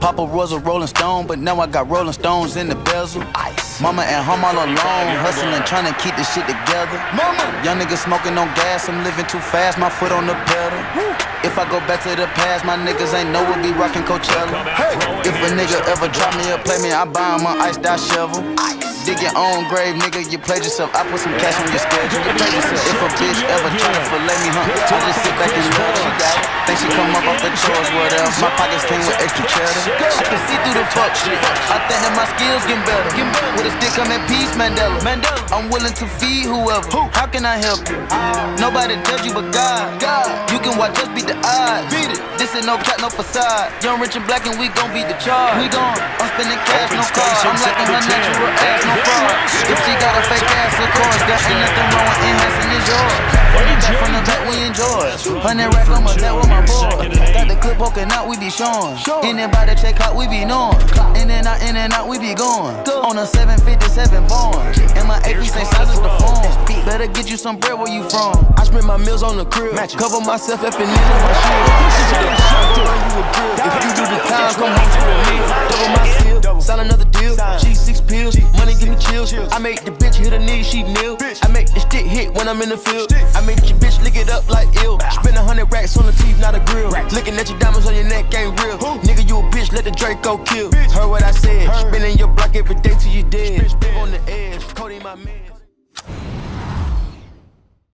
Papa was a Rolling Stone, but now I got Rolling Stones in the bezel. Mama and home all alone, hustling, trying to keep this shit together. Mama, young nigga smoking on gas, I'm living too fast, my foot on the pedal. If I go back to the past, my niggas ain't know we'll be rocking Coachella. If a nigga ever drop me or play me, I buy him an iced out shovel. Dig your own grave, nigga, you played yourself. I put some cash on your schedule. You played yourself. If a bitch ever try to fillet me, huh? I just sit back and let her. She got it. Think she come up off the chores, whatever. My pockets came with extra cheddar. I can see through the fuck shit. I think that my skills getting better. With a stick, I'm at peace, Mandela. Mandela. I'm willing to feed whoever. How can I help you? Nobody judge you but God. God. You can watch us beat the odds. Beat it. This ain't no cat, no facade. Young, rich, and black, and we gon' beat the charge. We gon' I'm spending cash, no cars. I'm liking her natural ass, Hundred rack on my that with my boy. Got the clip poking out, we be showing. In and by the check out, we be knowing. In and out, in and out, we be going. On a 757 born. And my AP same size as the phone. Better get you some bread where you from. I spend my meals on the crib. Cover myself if it needs my shield. I make the bitch hit her knees, she kneel. I make the stick hit when I'm in the field. I make your bitch lick it up like ill. Spend a hundred racks on the teeth, not a grill. Looking at your diamonds on your neck ain't real. Nigga, you a bitch, let the Draco kill. Heard what I said. Spinning your block every day till you dead. On the edge, Cody my man.